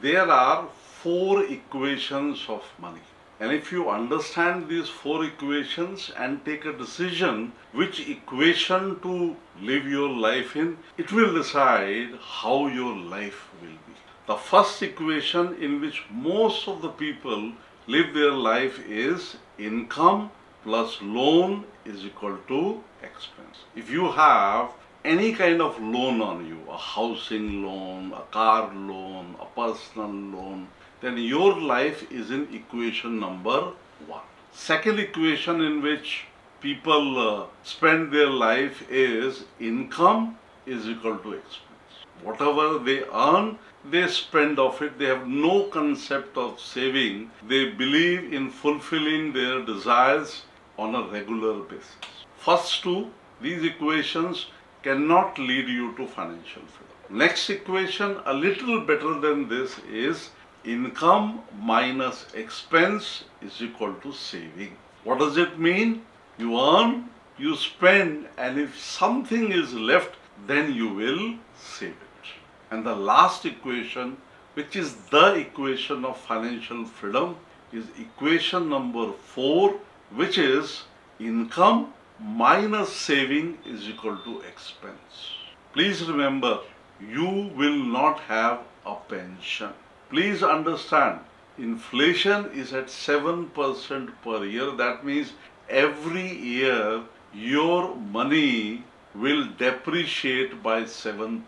there are four equations of money. And if you understand these four equations and take a decision which equation to live your life in, it will decide how your life will be. The first equation in which most of the people live their life is income plus loan is equal to expense. If you have any kind of loan on you, a housing loan, a car loan, a personal loan, then your life is in equation number one. Second equation in which people uh, spend their life is income is equal to expense. Whatever they earn, they spend of it. They have no concept of saving. They believe in fulfilling their desires on a regular basis. First two, these equations cannot lead you to financial freedom. Next equation, a little better than this, is income minus expense is equal to saving. What does it mean? You earn, you spend, and if something is left, then you will save it. And the last equation, which is the equation of financial freedom, is equation number four, which is income minus saving is equal to expense. Please remember, you will not have a pension. Please understand, inflation is at 7% per year. That means every year your money will depreciate by 7%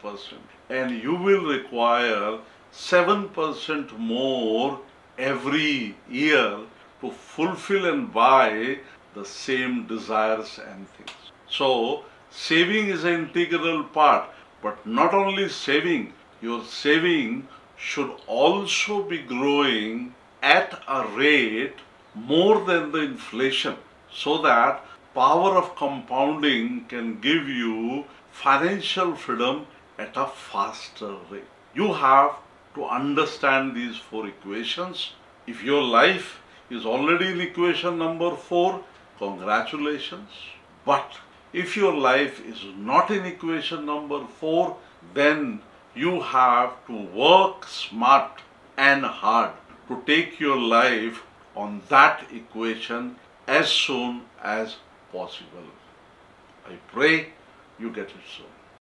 and you will require 7% more every year to fulfill and buy the same desires and things. So, saving is an integral part, but not only saving, your saving should also be growing at a rate more than the inflation so that power of compounding can give you financial freedom at a faster rate. You have to understand these four equations. If your life is already in equation number four, congratulations. But if your life is not in equation number four, then you have to work smart and hard to take your life on that equation as soon as possible. I pray you get it soon.